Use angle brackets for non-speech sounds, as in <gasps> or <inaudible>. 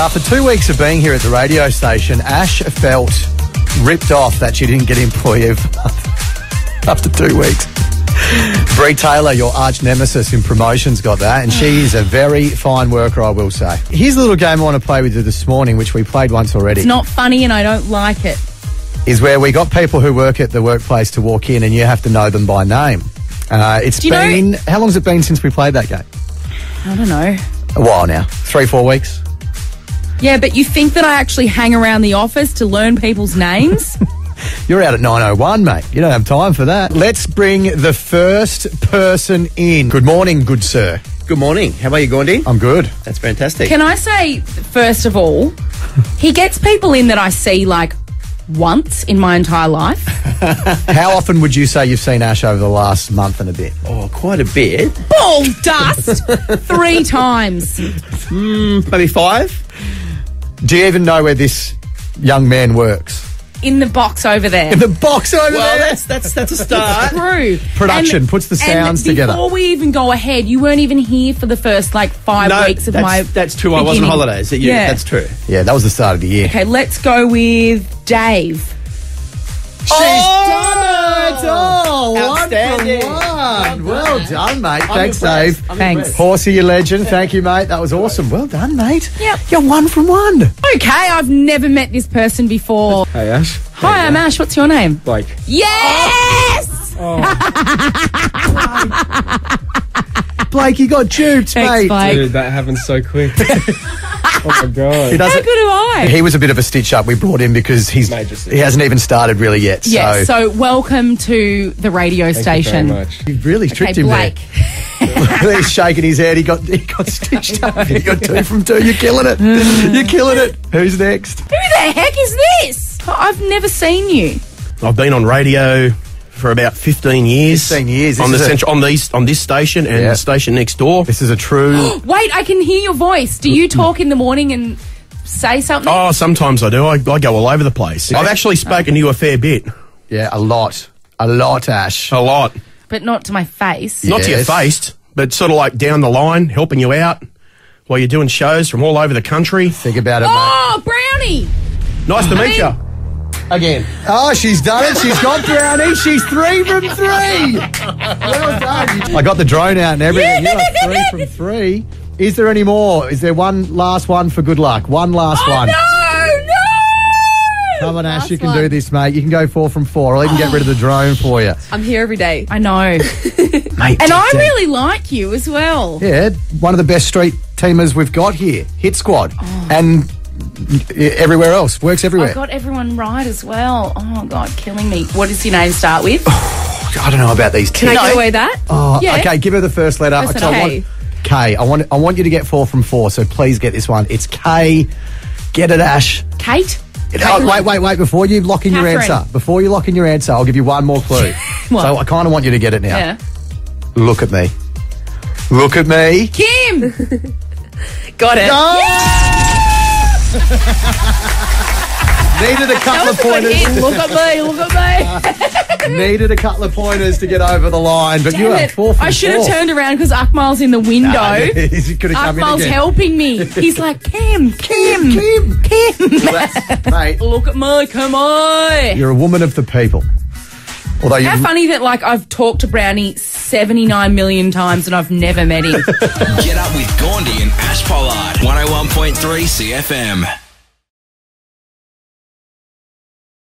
After two weeks of being here at the radio station, Ash felt ripped off that she didn't get Employee <laughs> of after two weeks. Brie Taylor, your arch nemesis in promotions, got that, and she is a very fine worker, I will say. Here's a little game I want to play with you this morning, which we played once already. It's not funny and I don't like it. is where we got people who work at the workplace to walk in and you have to know them by name. Uh, it's Do you know- been, how long's it been since we played that game? I don't know. A while now. Three, four weeks? Yeah, but you think that I actually hang around the office to learn people's names? <laughs> You're out at 9.01, mate. You don't have time for that. Let's bring the first person in. Good morning, good sir. Good morning. How are you, Gawndy? I'm good. That's fantastic. Can I say, first of all, he gets people in that I see like once in my entire life. <laughs> How often would you say you've seen Ash over the last month and a bit? oh, quite a bit. Ball dust! <laughs> Three times. Hmm, maybe five. Do you even know where this young man works? In the box over there. In the box over Well, there. that's that's that's a start. True. Production puts the sounds and together. Before we even go ahead, you weren't even here for the first like five no, weeks of that's, my. that's true. I was on holidays. That you, Yeah. That's true. Yeah, that was the start of the year. Okay, let's go with Dave. She's oh! done it! Oh, Outstanding. one for one. Well done, mate. Thanks, impressed. Dave. I'm Thanks. impressed. Horsey, you legend. Thank you, mate. That was awesome. Well done, mate. Yep. You're one from one. Okay, I've never met this person before. Hey, Ash. Hi, I'm Ash. What's your name? Blake. Yes! oh <laughs> Blake, you got duped, Thanks, mate. Blake. Dude, that happened so quick. <laughs> oh my He god. How good am I? He was a bit of a stitch up. We brought him because he's Major he hasn't even started really yet. Yes, so, so welcome to the radio Thank station. you very much. he really tricked Okay, him Blake. there. <laughs> He's shaking his head. He got he got stitched up. <laughs> He got two from two. You're killing it. You're killing it. Who's next? Who the heck is this? I've never seen you. I've been on radio for about 15 years. 15 years. This on the a- central, on these on this station and Yeah. the station next door. This is a true. <gasps> Wait, I can hear your voice. Do you talk in the morning and say something? Oh, sometimes I do. I, I go all over the place. I've actually spoken to you a fair bit, yeah, a lot, a lot, Ash. a lot. But not to my face. Not to your face, but sort of like down the line, helping you out while you're doing shows from all over the country. Think about it, mate. Oh, Brownie! Nice to meet mean- you. Again. Oh, she's done it. She's got brownie. She's three from three. Well done. I got the drone out and everything. You are three from three. Is there any more? Is there one last one for good luck? One last Oh, one. no, no! Come on, Ash, Last you can one. do this, mate. You can go four from four. I'll even get rid of the drone for you. I'm here every day. I know. <laughs> Mate, And I really like you as well. Yeah, one of the best street teamers we've got here. Hit Squad. Oh. And everywhere else. Works everywhere. I got everyone right as well. Oh, God, killing me. What does your name start with? <sighs> I don't know about these Can I give away that? Oh, Yeah. Okay, give her the first letter. First Okay, I letter. want- K. I want I want you to get four from four, so please get this one. It's K. Get it, Ash. Kate? Oh, wait, wait, wait. Before you lock in your answer, before you lock in your answer, I'll give you one more clue. <laughs> So I kind of want you to get it now. Yeah. Look at me. Look at me. Kim! <laughs> Got it. Needed a couple of pointers. look at me, look at me. <laughs> Needed a couple of pointers to get over the line, but you Damn are it. four I should have four. turned around because Akmal's in the window. <laughs> he could have come in Akmal's again. helping me. He's like, Kim, Kim, Kim. Kim. <laughs> Mate, Look at me, come on. you're a woman of the people. Although How funny that like I've talked to Brownie 79 million times and I've never met him. <laughs> Get up with Gawndy and Ash Pollard. 101.3 SeaFM.